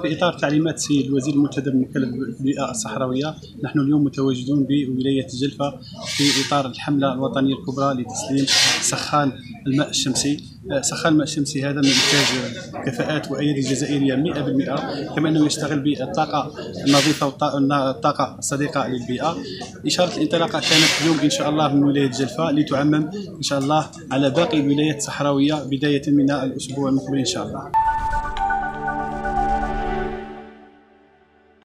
في إطار تعليمات السيد الوزير المنتدب المكلف بالبيئه الصحراوية نحن اليوم متواجدون بولاية الجلفه في إطار الحملة الوطنية الكبرى لتسليم سخان الماء الشمسي. سخان الماء الشمسي هذا من إنتاج كفاءات وأيادي جزائرية 100% كما أنه يشتغل بالطاقة النظيفة والطاقه الصديقه للبيئة. إشارة الانطلاقة كانت اليوم إن شاء الله من ولاية جلفة لتعمم إن شاء الله على باقي الولايات الصحراوية بداية من الأسبوع المقبل إن شاء الله.